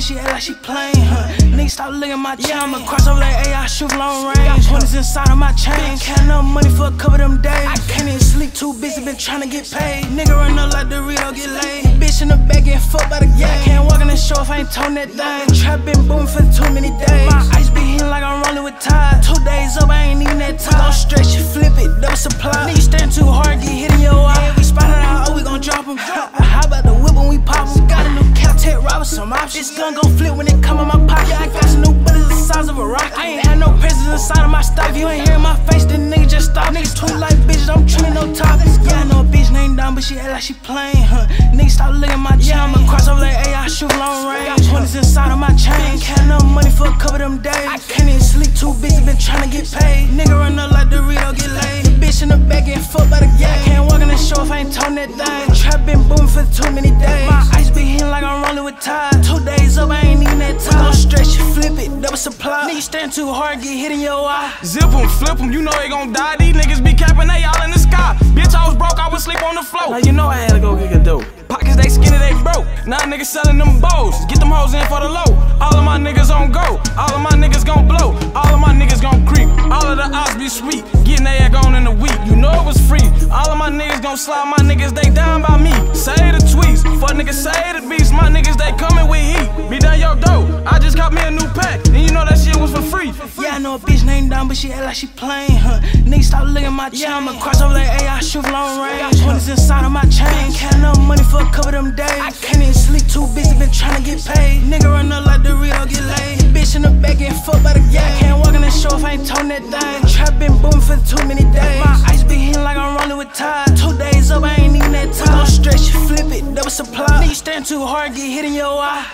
she act like she playing, huh? Niggas stop looking my chain. Yeah, I'ma cross over like AI, shoot long range. Twenties inside of my chain. Counting up money for a couple of them days. I can't even sleep, too busy, been trying to get paid. Nigga run up like Dorito, get laid. Bitch in the back, get fucked by the gang. Can't walk in the show if I ain't told that thing. Trap been booming for too many days. My ice be hitting like I'm rolling with Tide. Two days up, I ain't even that time. Don't stretch it, flip it, double supply. We pop him? Got a new Caltech robber, some options. This gun gon' flip when it come in my pocket. Yeah, I got some new bullets the size of a rock. I ain't had no presents inside of my stock. If you ain't hearing my face, then nigga just stop. Niggas tweet like bitches, I'm trimming no topics. Yeah, I know a bitch named Down, but she act like she playing, huh? Niggas stop looking at my chain. Yeah, I'ma cross over like AI, shoot long range. 20s inside of my chain. Counting up money for a couple of them days. I can't even sleep, too busy, been trying to get paid. Nigga run up like Dorito, get laid. Bitch in the back, get fucked by the gang. Can't walk in the show if I ain't told that thing. Trap been booming for too many days. Like I'm rolling with Tide. Two days up, I ain't even that time. Don't stretch it, flip it, double supply. Niggas stand too hard, get hit in your eye. Zip 'em, flip 'em, you know they gon' die. These niggas be capping, they all in the sky. Bitch, I was broke, I would sleep on the floor. Now you know I had to go get a dope. Pockets they skinny, they broke. Now niggas selling them bows. Get them hoes in for the low. All of my niggas on go. All of my niggas gon' blow. All of my niggas gon' creep. All of the odds be sweet. Getting they act on in a week. You know it was free. All of my niggas gon' slide. My niggas they down by me. I just caught me a new pack. And you know that shit was for free. Yeah, I know a bitch named Down, but she act like she playing, huh? Nigga, stop looking at my chain. I'ma cross over like AI, shoot long range. 20s inside of my chain. Counting up money for a couple of them days. I can't even sleep, too busy, been trying to get paid. Nigga run up like Dorito, get laid. Bitch in the back, get fucked by the gang. Can't walk in the show if I ain't told that thing. Trap been booming for too many days. My ice be hitting like I'm rolling with Tide. Two days up, I ain't even that time. Don't stretch it, flip it, double supply. Niggas stand too hard, get hit in your eye.